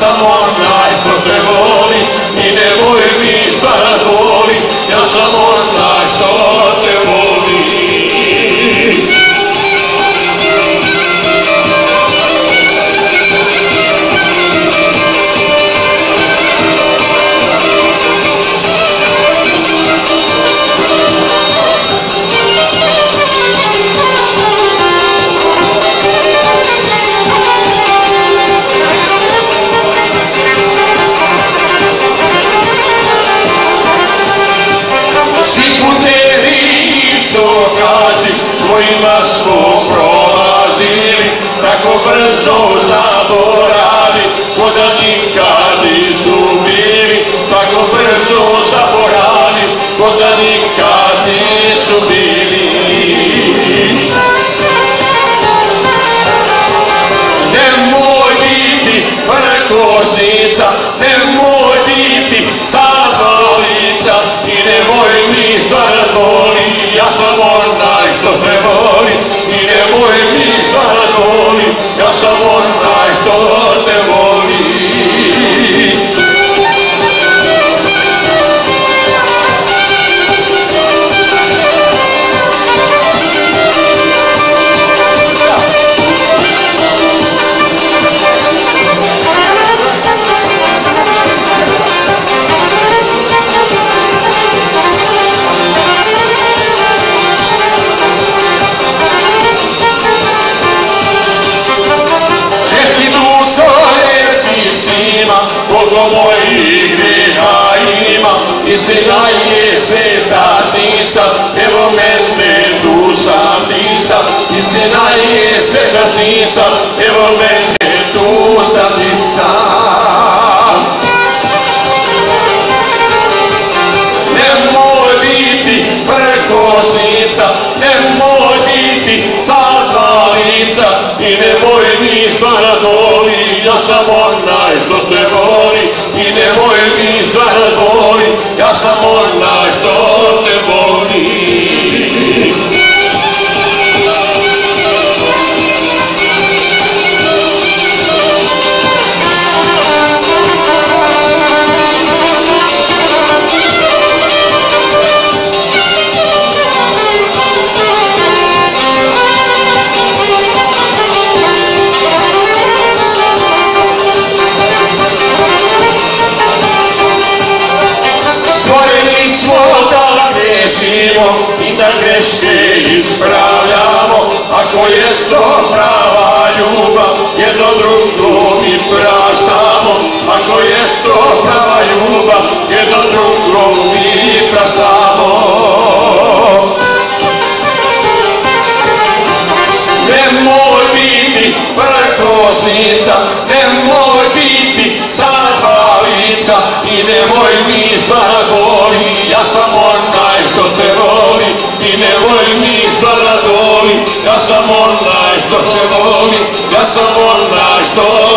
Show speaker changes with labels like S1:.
S1: sam obras ou labora voli, ja koliko mojih grijeha ima, istina je sveta snisa, evo mene tu sam nisam, istina je sveta snisa, evo mene tu sam nisam. Nemoj biti prekosnica, nemoj biti zadvalica i nemoj da voli, ja sam onaj što te voli i nemoj da voli, ja sam onaj što greške ispravljamo Ako je to prava ljubav, jedno drugo mi praštamo Ako je to prava ljubav, jedno drugo mi praštamo Nemoj biti prkosnica, nemoj biti zahvalica i nemoj ništa voli, ja sam onaj što te